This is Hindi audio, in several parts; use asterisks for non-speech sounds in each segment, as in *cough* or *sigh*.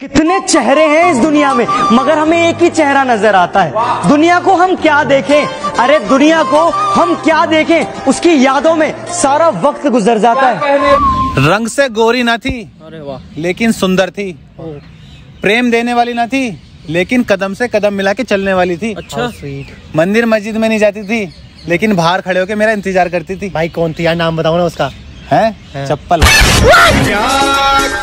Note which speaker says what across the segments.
Speaker 1: कितने चेहरे हैं इस दुनिया में मगर हमें एक ही चेहरा नज़र आता है। दुनिया को हम क्या देखें? अरे दुनिया को हम क्या देखें? उसकी यादों में सारा वक्त गुजर जाता है।
Speaker 2: रंग से गोरी ना थी
Speaker 3: अरे वाह।
Speaker 2: लेकिन सुंदर थी। प्रेम देने वाली ना थी लेकिन कदम से कदम मिला के चलने वाली थी।
Speaker 3: अच्छा।
Speaker 2: मंदिर मस्जिद में नहीं जाती थी लेकिन बाहर खड़े होकर मेरा इंतज़ार करती थी।
Speaker 1: भाई कौन थी यार नाम बताओ ना उसका।
Speaker 2: है? चप्पल।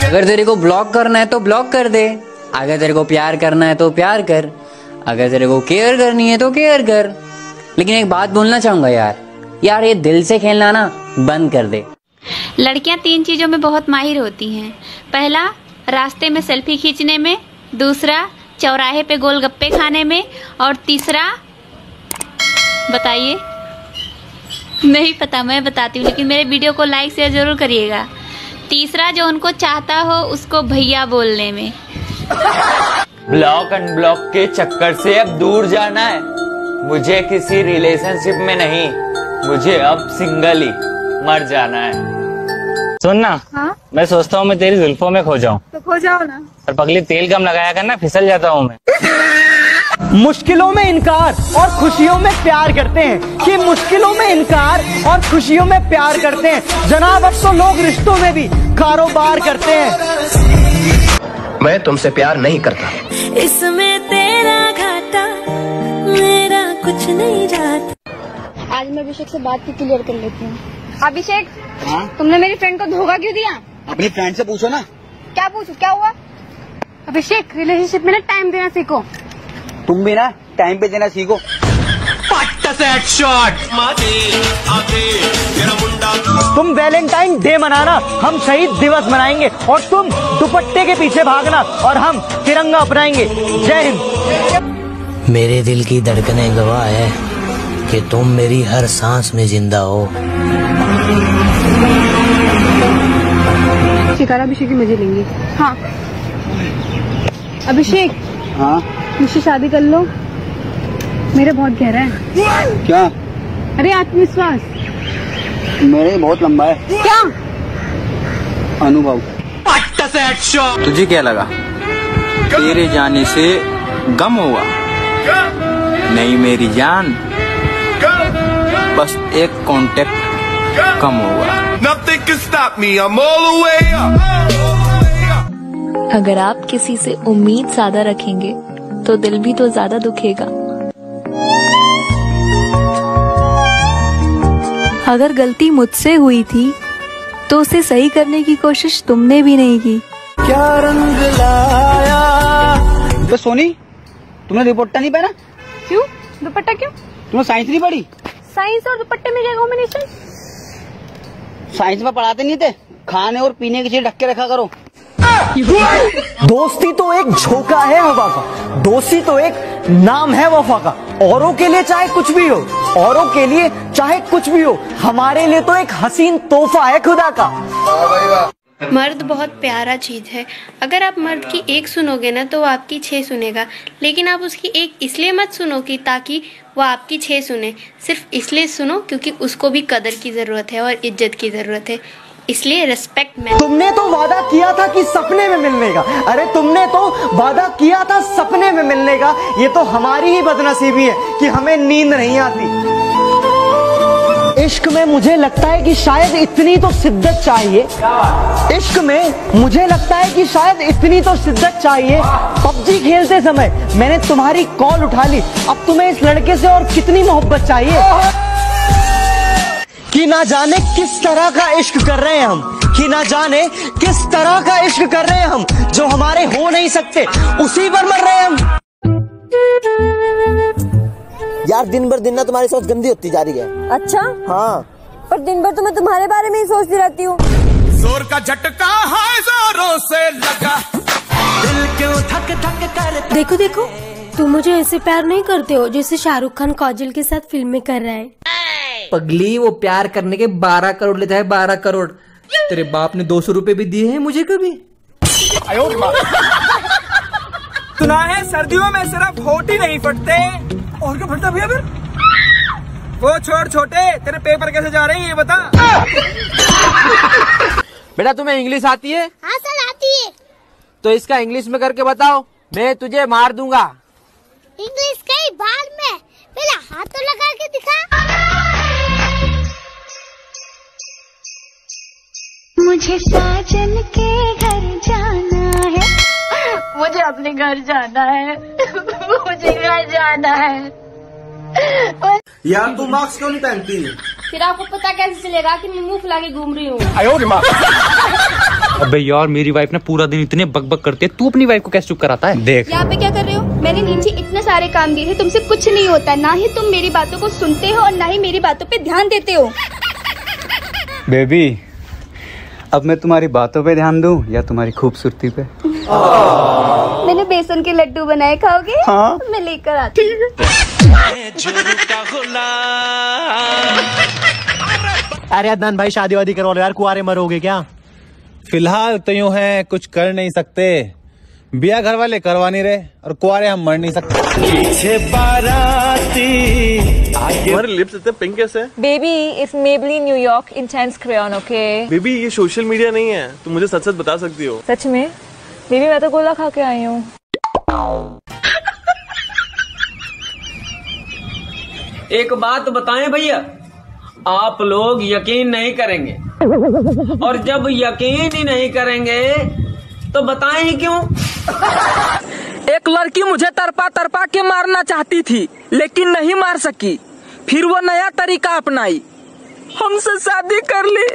Speaker 4: अगर तेरे को ब्लॉक करना है तो ब्लॉक कर दे। अगर तेरे को प्यार करना है तो प्यार कर। अगर तेरे को केयर करनी है तो केयर कर। लेकिन एक बात बोलना चाहूँगा यार। यार ये दिल से खेलना ना बंद कर दे।
Speaker 5: लड़कियाँ तीन चीज़ों में बहुत माहिर होती हैं। पहला रास्ते में सेल्फी खींचने में। दूसरा चौराहे पे गोलगप्पे खाने में। और तीसरा बताइए। नहीं पता मैं बताती हूँ लेकिन मेरे वीडियो को लाइक शेयर ज़रूर करिएगा। तीसरा जो उनको चाहता हो उसको भैया बोलने में।
Speaker 6: ब्लॉक अनब्लॉक के चक्कर से अब दूर जाना है। मुझे किसी रिलेशनशिप में नहीं मुझे अब सिंगल ही मर जाना है।
Speaker 7: सुन ना
Speaker 5: हाँ?
Speaker 7: मैं सोचता हूँ मैं तेरी जुल्फों में खो जाऊँ।
Speaker 5: तो खो जाओ ना।
Speaker 7: और पगली तेल कम लगाया कर करना फिसल जाता हूँ मैं।
Speaker 1: मुश्किलों में इनकार और खुशियों में प्यार करते हैं। कि मुश्किलों में इनकार और खुशियों में प्यार करते हैं। जनाब अब तो लोग रिश्तों में भी कारोबार करते हैं।
Speaker 8: मैं तुमसे प्यार नहीं करता।
Speaker 9: इसमें तेरा घाटा मेरा कुछ नहीं जाता।
Speaker 5: आज मैं अभिषेक से बात की क्लियर कर लेती हूँ। अभिषेक तुमने मेरी फ्रेंड को धोखा क्यों दिया?
Speaker 1: अपनी फ्रेंड से पूछो ना।
Speaker 5: क्या पूछू क्या हुआ? अभिषेक रिलेशनशिप में ना टाइम देना सीखो।
Speaker 1: तुम भी ना टाइम पे देना सीखो। तुम वैलेंटाइन डे मनाना हम शहीद दिवस मनाएँगे और तुम दुपट्टे के पीछे भागना और हम तिरंगा अपनाएँगे। जय हिंद।
Speaker 10: मेरे दिल की धड़कने गवाह है कि तुम मेरी हर सांस में ज़िंदा हो।
Speaker 5: शिकारा अभिषेक की मज़े लेंगे। हाँ। अभिषेक।
Speaker 1: हाँ।
Speaker 5: मुझसे शादी कर लो। मेरा बहुत गहरा है।
Speaker 1: क्या?
Speaker 5: अरे आत्मविश्वास।
Speaker 1: मेरे बहुत लंबा है।
Speaker 5: क्या?
Speaker 1: अनुभव।
Speaker 2: तुझे क्या लगा? तेरे जाने से गम हुआ। नहीं मेरी जान। बस एक कांटेक्ट कम हुआ।
Speaker 9: अगर आप किसी से उम्मीद ज़्यादा रखेंगे तो दिल भी तो ज़्यादा दुखेगा। अगर गलती मुझसे हुई थी तो उसे सही करने की कोशिश तुमने भी नहीं की।
Speaker 1: क्या रंग लाया? तो सोनी तुमने दुपट्टा नहीं पहना?
Speaker 5: क्यों? दुपट्टा क्यों?
Speaker 1: तुमने साइंस नहीं पढ़ी?
Speaker 5: साइंस और दुपट्टे में क्या कॉम्बिनेशन
Speaker 1: साइंस में पढ़ाते नहीं थे? खाने और पीने की चीज़ ढक के रखा करो। दोस्ती तो एक झोंका है हवा का। दोस्ती तो एक नाम है वफा का। औरों के लिए चाहे कुछ भी हो, औरों के लिए चाहे कुछ भी हो, हमारे लिए तो एक हसीन तोहफा है खुदा का।
Speaker 5: मर्द बहुत प्यारा चीज़ है। अगर आप मर्द की एक सुनोगे ना तो वो आपकी छह सुनेगा। लेकिन आप उसकी एक इसलिए मत सुनो कि ताकि वो आपकी छह सुने। सिर्फ़ इसलिए सुनो क्योंकि उसको भी कदर की ज़रूरत है और इज़्ज़त की ज़रूरत है। इसलिए रिस्पेक्ट मैं
Speaker 1: तुमने तो वादा किया था कि सपने में मिलने का। अरे तुमने तो वादा किया था सपने में मिलने का। ये तो हमारी ही बदनसीबी है कि हमें नींद नहीं आती। इश्क में मुझे लगता है कि शायद इतनी तो शिद्दत चाहिए। इश्क में मुझे लगता है कि शायद इतनी तो शिद्दत चाहिए। पबजी खेलते समय मैंने तुम्हारी कॉल उठा ली। अब तुम्हें इस लड़के से और कितनी मोहब्बत चाहिए? कि ना जाने किस तरह का इश्क कर रहे हैं हम। कि ना जाने किस तरह का इश्क कर रहे हैं हम जो हमारे हो नहीं सकते उसी पर मर रहे हैं हम।
Speaker 10: यार दिन भर दिन ना तुम्हारी सोच गंदी होती जा रही है।
Speaker 9: अच्छा?
Speaker 10: हाँ।
Speaker 9: पर दिन भर तो मैं तुम्हारे बारे में ही सोचती रहती हूँ।
Speaker 8: ज़ोर का झटका है जोरों से लगा। दिल क्यों थक थक कर
Speaker 9: देखो देखो तुम मुझे ऐसे प्यार नहीं करते हो जैसे शाहरुख खान काजल के साथ फ़िल्म में कर रहा है।
Speaker 3: पगली वो प्यार करने के बारह करोड़ लेता है बारह करोड़। तेरे बाप ने दो सौ रूपए भी दिए हैं मुझे कभी?
Speaker 8: सुना है सर्दियों में सिर्फ़ होट ही नहीं फटते। और क्या फटता भैया फिर? वो छोड़ छोटे तेरे पेपर कैसे जा रहे हैं ये बता।
Speaker 3: बेटा तुम्हें इंग्लिश आती है?
Speaker 9: हाँ सर आती है।
Speaker 11: तो इसका इंग्लिश में करके बताओ मैं तुझे मार दूँगा।
Speaker 12: इंग्लिश कई बार में? पहले हाथ तो लगा के दिखा।
Speaker 13: मुझे साजन के घर जाना है। मुझे अपने घर जाना है। मुझे घर जाना है।
Speaker 1: यार तू मास्क क्यों नहीं पहनती?
Speaker 5: फिर आपको पता कैसे चलेगा कि मैं मुँह फुला के घूम रही हूँ।
Speaker 14: अबे यार मेरी वाइफ ना पूरा दिन इतने बकबक करती है तू अपनी वाइफ को कैसे चुप कराता है? देख।
Speaker 15: यहाँ पे क्या कर रहे हो? मैंने नीचे इतने सारे काम दिए थे तुमसे कुछ नहीं होता। ना ही तुम मेरी बातों को सुनते हो और ना ही मेरी बातों पे ध्यान देते हो।
Speaker 2: बेबी अब मैं तुम्हारी बातों पे ध्यान दूँ या तुम्हारी खूबसूरती पे?
Speaker 15: मैंने बेसन के लड्डू बनाए खाओगे?
Speaker 2: हाँ।
Speaker 15: मैं लेकर आती हूँ।
Speaker 16: अरे अदनान भाई शादी वादी करो लो यार कुआरे मरोगे क्या?
Speaker 2: फ़िलहाल तो यूँ है कुछ कर नहीं सकते। बिया घर वाले करवा नहीं रहे और कुआरे हम मर नहीं सकते।
Speaker 17: पीछे बाराती
Speaker 18: तुम्हारे लिप्स इतने पिंक कैसे
Speaker 19: Maybelline New York Intense Crayon, okay?
Speaker 18: Baby ये सोशल मीडिया नहीं है। तुम मुझे सच सच बता सकती हो।
Speaker 19: सच में? बेबी मैं तो गोला खा के आई हूँ।
Speaker 11: एक बात बताएँ भैया आप लोग यकीन नहीं करेंगे। और जब यकीन ही नहीं करेंगे तो बताएँ ही क्यों?
Speaker 8: एक लड़की मुझे तरपा तरपा के मारना चाहती थी लेकिन नहीं मार सकी। फिर वो नया तरीका अपनाई। हमसे शादी कर ली।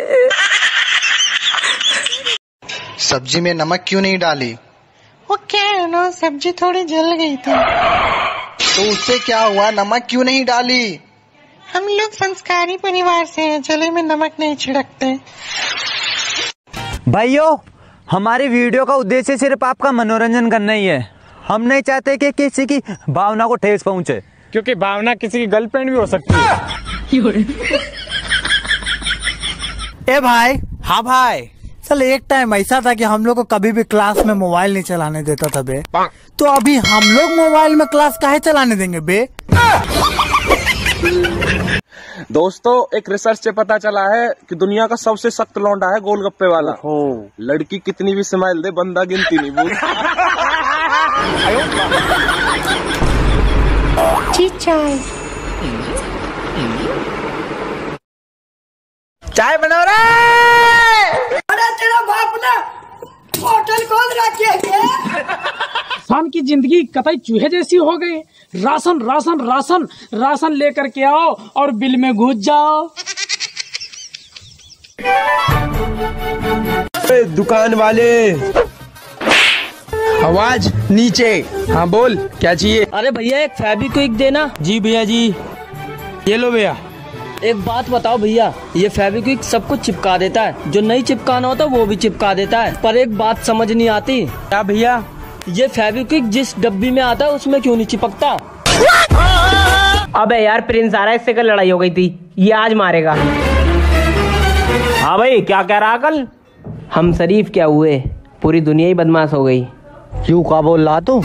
Speaker 20: सब्ज़ी में नमक क्यों नहीं डाली?
Speaker 21: वो क्या है ना सब्ज़ी थोड़ी जल गई थी।
Speaker 20: तो उससे क्या हुआ? नमक क्यों नहीं डाली?
Speaker 21: हम लोग संस्कारी परिवार से हैं जले में नमक नहीं छिड़कते।
Speaker 22: भाइयों हमारी वीडियो का उद्देश्य सिर्फ़ आपका मनोरंजन करना ही है। हम नहीं चाहते कि किसी की भावना को ठेस पहुँचे।
Speaker 23: क्योंकि भावना किसी की गर्लफ्रेंड भी हो सकती है।
Speaker 16: ए भाई हाँ भाई। चल एक टाइम ऐसा था कि हम लोग को कभी भी क्लास में मोबाइल नहीं चलाने देता था बे। तो अभी हम लोग मोबाइल में क्लास काहे चलाने देंगे बे?
Speaker 18: दोस्तों एक रिसर्च से पता चला है कि दुनिया का सबसे सख्त लौंडा है गोलगप्पे वाला। हो लड़की कितनी भी स्माइल दे बंदा गिनती नहीं बोल
Speaker 21: चाय।
Speaker 8: चाय बना रहे अरे तेरा बाप ने होटल खोल रखी
Speaker 24: शाम की ज़िंदगी कतई चूहे जैसी हो गई। राशन राशन राशन राशन लेकर के आओ और बिल में घुस जाओ।
Speaker 8: दुकान वाले। आवाज़ नीचे। हाँ बोल क्या चाहिए?
Speaker 11: अरे भैया एक फेबिक्विक देना।
Speaker 8: जी भैया जी। ये लो भैया।
Speaker 11: एक बात बताओ भैया ये फेबिक्विक सब कुछ चिपका देता है। जो नहीं चिपकाना होता वो भी चिपका देता है। पर एक बात समझ नहीं आती।
Speaker 8: क्या भैया?
Speaker 11: ये फेबिक्विक जिस डब्बी में आता है उसमें क्यों नहीं चिपकता?
Speaker 25: अबे यार प्रिंस आ रहा है इससे कल लड़ाई हो गई थी। ये आज मारेगा। हाँ भाई क्या कह रहा कल हम शरीफ क्या हुए? पूरी दुनिया ही बदमाश हो गई।
Speaker 22: क्यों का बोल रहा तू?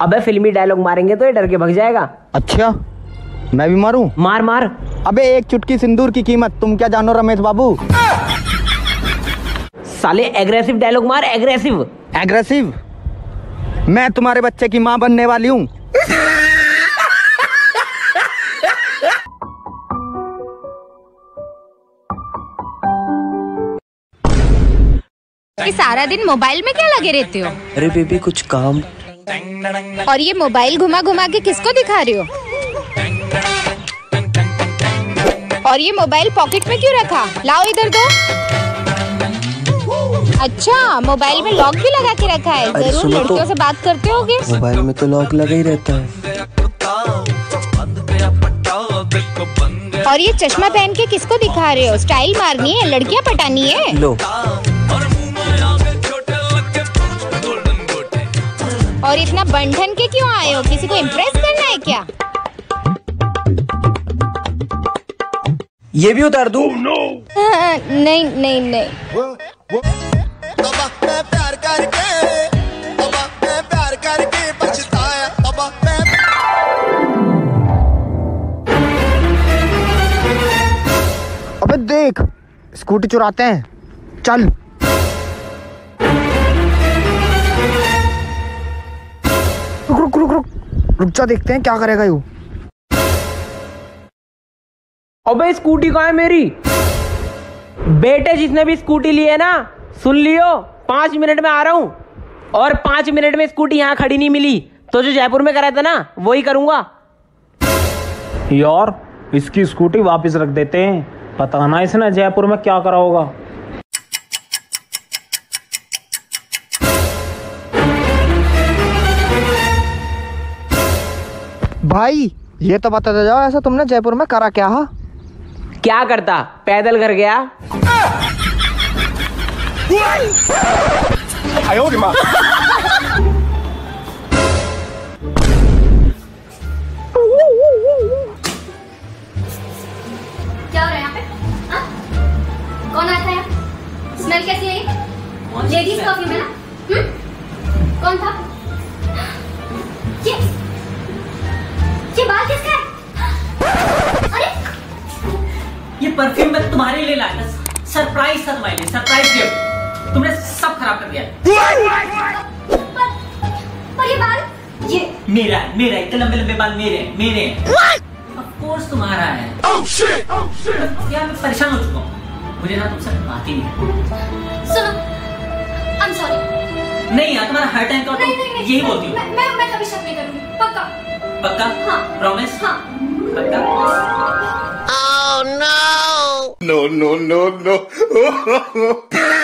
Speaker 25: अबे फिल्मी डायलॉग मारेंगे तो ये डर के भग जाएगा।
Speaker 22: अच्छा मैं भी मारूं?
Speaker 25: मार मार।
Speaker 22: अबे एक चुटकी सिंदूर की कीमत तुम क्या जानो रमेश बाबू?
Speaker 25: साले एग्रेसिव डायलॉग मार एग्रेसिव
Speaker 22: एग्रेसिव मैं तुम्हारे बच्चे की माँ बनने वाली हूँ।
Speaker 15: सारा दिन मोबाइल में क्या लगे रहते हो?
Speaker 26: अरे बेबी कुछ काम।
Speaker 15: और ये मोबाइल घुमा घुमा के किसको दिखा रहे हो? और ये मोबाइल पॉकेट में क्यों रखा? लाओ इधर दो। अच्छा मोबाइल में लॉक भी लगा के रखा है। ज़रूर
Speaker 26: तो।
Speaker 15: लड़कियों से बात करते होगे।
Speaker 26: मोबाइल में तो लॉक लगा ही रहता है।
Speaker 15: और ये चश्मा पहन के किसको दिखा रहे हो? स्टाइल मारनी है लड़कियाँ पटानी है?
Speaker 26: लो।
Speaker 15: और इतना बंधन के क्यों आए हो? किसी को इम्प्रेस करना है क्या?
Speaker 26: ये भी उतार दूँ?
Speaker 15: हाँ, नहीं नहीं नहीं।
Speaker 22: अबे देख स्कूटी चुराते हैं। चल। रुक रुक रुक रुक। रुक जा देखते हैं क्या करेगा यू।
Speaker 25: अबे स्कूटी कहाँ है मेरी? बेटे जिसने भी स्कूटी ली है ना सुन लियो पाँच मिनट में आ रहा हूँ। और पाँच मिनट में स्कूटी यहाँ खड़ी नहीं मिली। तो जो जयपुर में कराया था ना वो ही करूँगा।
Speaker 23: यार इसकी स्कूटी वापस रख देते हैं। पता ना इसने जयपुर में क्या करा होगा।
Speaker 22: भाई ये तो बताते जाओ ऐसा तुमने जयपुर में करा क्या हा?
Speaker 25: क्या करता? पैदल कर गया?
Speaker 27: कौन आता है स्मेल कैसी है लेडीज़ परफ्यूम है ना? हम्म? कौन था? ये! ये बाल किसका है? अरे!
Speaker 28: ये परफ्यूम मैं तुम्हारे लिए लाया था। सरप्राइज़ था तुम्हारे लिए। सरप्राइज़ गिफ्ट तुमने सब खराब कर दिया।
Speaker 27: पर, पर ये बाल? ये
Speaker 28: मेरा है मेरा इतने लंबे लंबे बाल मेरे हैं मेरे हैं। ऑफ़ कोर्स तुम्हारा है। यार मैं परेशान हो चुका हूँ? मुझे ना तुमसे बात ही नहीं
Speaker 27: सुनो आई एम सॉरी
Speaker 28: नहीं यार तुम्हारा हर टाइम का
Speaker 27: नहीं नहीं नहीं.
Speaker 28: यही बोलती हूँ।
Speaker 27: मैं मैं कभी शक नहीं करूँगी। पक्का?
Speaker 28: पक्का?
Speaker 27: हाँ.
Speaker 28: प्रॉमिस
Speaker 27: हाँ.
Speaker 28: पक्का?
Speaker 29: No, no, no, no. *laughs*